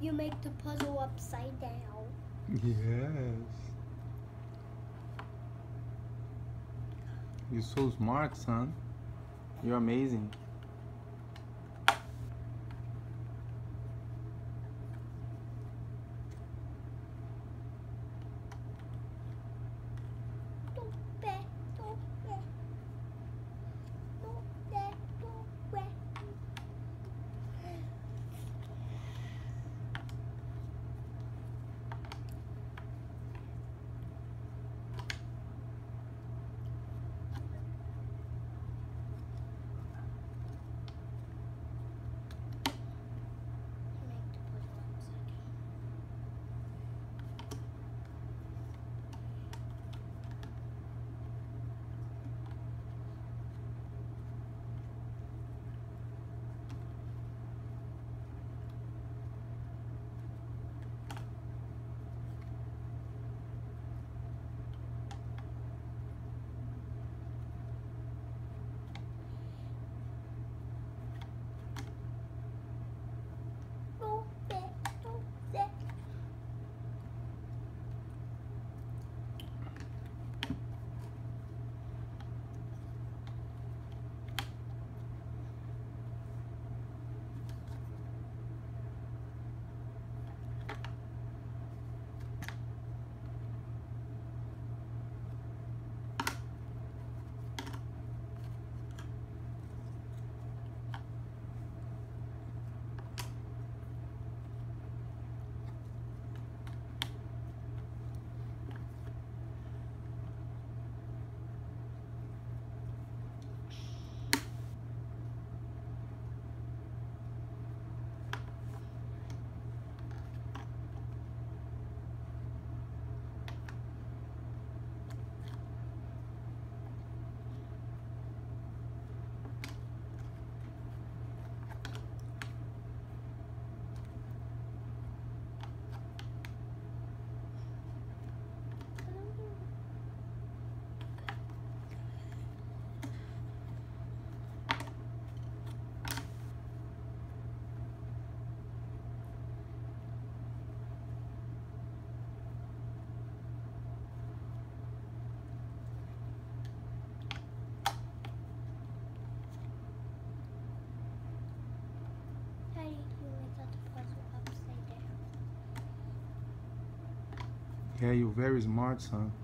You make the puzzle upside down. Yes. You're so smart, son. You're amazing. Yeah, you're very smart, son.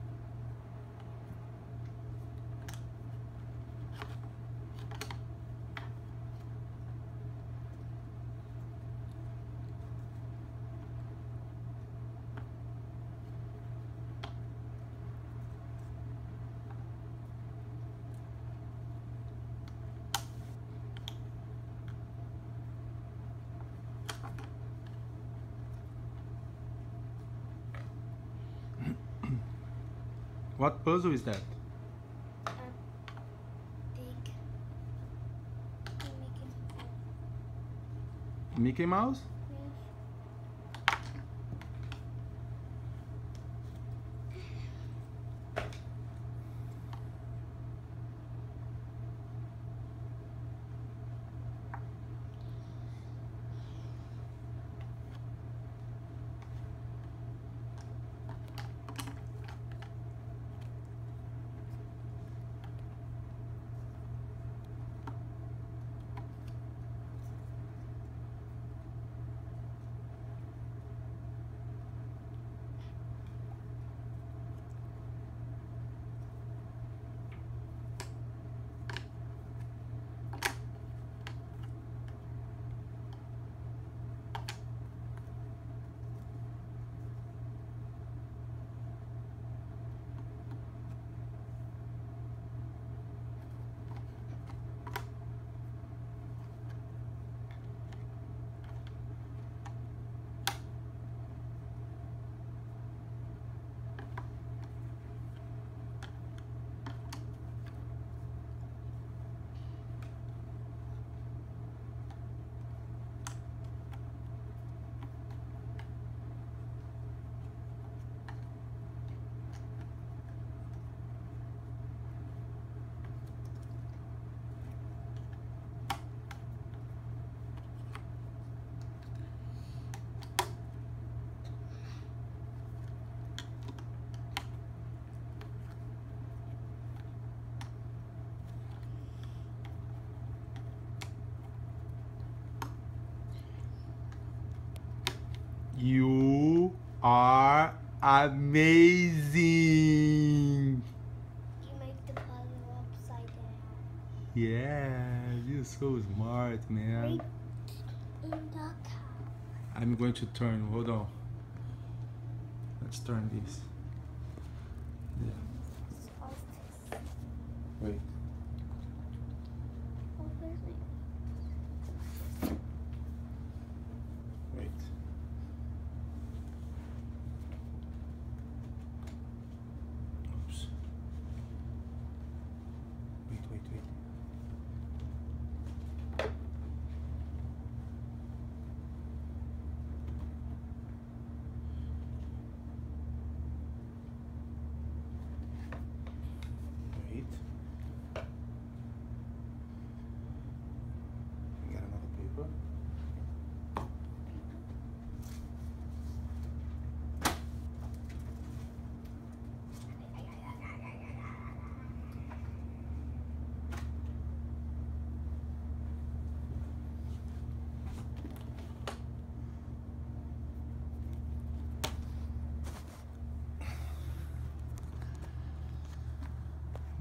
What puzzle is that? Mickey Mouse? You are amazing. You make the puzzle upside down. Yeah, you're so smart, man. In the car. I'm going to turn. Hold on. Let's turn this. Yeah. Wait. Wait. Oops. Wait, wait, wait. Wait. Get another paper.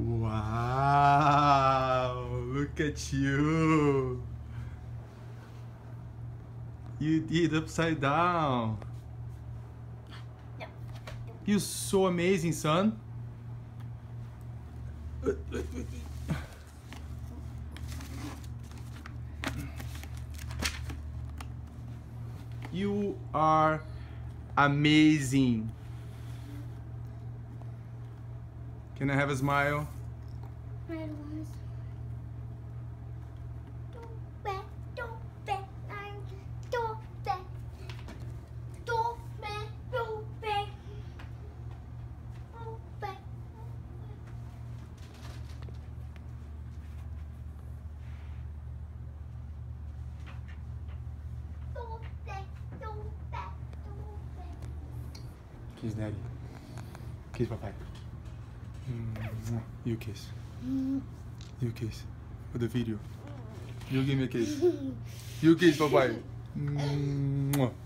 Wow, look at you. You did upside down. No. You're so amazing, son. You are amazing. Can I have a smile? I don't want to. Don't bet, don't bet, I'm don't bet. Don't bet, don't bet. Don't bet. Don't bet, don't bet, don't bet. Kiss daddy. Kiss papai. You kiss. You kiss. For the video. You give me a kiss. You kiss bye bye.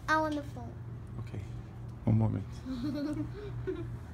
I want the phone. Okay. One moment.